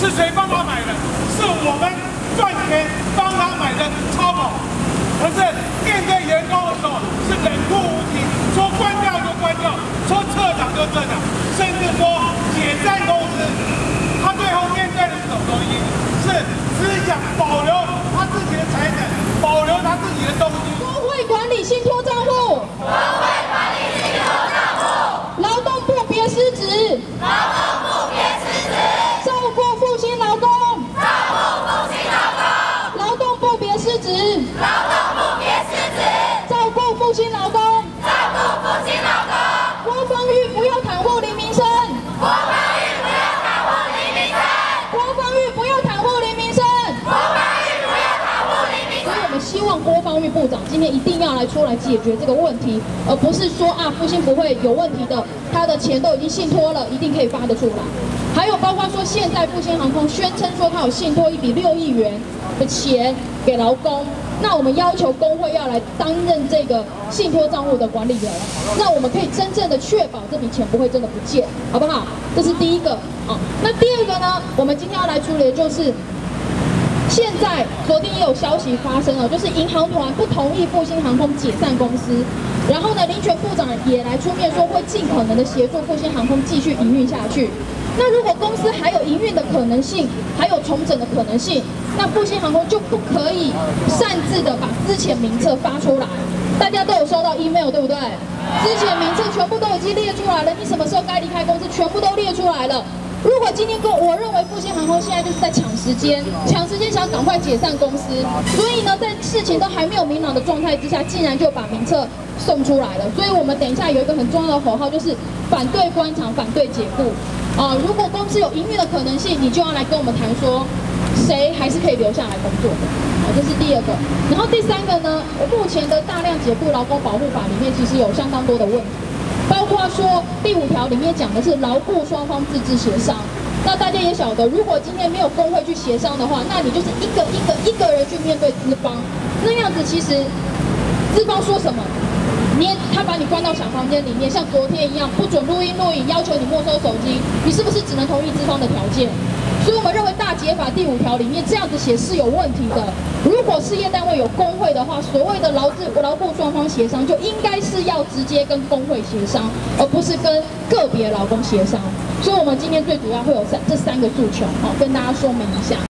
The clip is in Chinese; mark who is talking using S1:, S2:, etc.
S1: 是谁帮他买的？是我们赚钱帮他买的超跑。可是面对员工的时候是冷酷无情，说关掉就关掉，说撤场就撤场，甚至说解散公司。他最后面对的是什么东西？是只想保留他自己的财产，保留他自己的东西。
S2: 工会管理信托账户，
S3: 工会管理信托账户，
S2: 劳动部别失职，
S3: 劳动部别失职，
S2: 照顾父亲劳工，
S3: 照顾父亲劳工，
S2: 劳动部别失职，
S3: 劳动部别失职，
S2: 照顾父亲老公，
S3: 照顾父亲老公，
S2: 郭方玉不要袒护林明生，
S3: 郭方玉不要袒护林明生，
S2: 郭方玉不要袒护林明生。
S3: 郭方玉不要袒护林明生。
S2: 所以我们希望郭方玉部长今天一定要来出来解决这个问题，而不是说啊复兴不会有问题的，他的钱都已经信托了，一定可以发得出来。还有包括说现在复兴航空宣称说他有信托一笔六亿元的钱给劳工，那我们要求工会要来担任这个信托账户的管理人，那我们可以真正的确保这笔钱不会真的不见，好不好？这是第一个啊。那第二个呢，我们今天要来处理的就是现在昨天也有消息发生了，就是银行团不同意复兴航空解散公司，然后呢，林权部长也来出面说会尽可能的协助复兴航空继续营运下去。那如果公司还有营运的可能性，还有重整的可能性，那复兴航空就不可以擅自的把之前名册发出来。大家都有收到 email 对不对？之前名册全部都已经列出来了，你什么时候该离开公司，全部都列出来了。如果今天跟我认为复兴航空现在就是在抢时间，抢时间想赶快解散公司，所以呢，在事情都还没有明朗的状态之下，竟然就把名册送出来了。所以我们等一下有一个很重要的口号，就是反对官场，反对解雇。啊，如果公司有营运的可能性，你就要来跟我们谈说，谁还是可以留下来工作的。好，这是第二个。然后第三个呢，目前的大量解雇劳工保护法里面其实有相当多的问题。包括说第五条里面讲的是劳雇双方自治协商，那大家也晓得，如果今天没有工会去协商的话，那你就是一个一个一个人去面对资方，那样子其实资方说什么，你他把你关到小房间里面，像昨天一样不准录音录影，要求你没收手机，你是不是只能同意资方的条件？所以我们认为大解法第五条里面这样子写是有问题的。如果事业单位有工会的话，所谓的劳资劳雇双方协商就应该是要直接跟工会协商，而不是跟个别劳工协商。所以我们今天最主要会有三这三个诉求，好跟大家说明一下。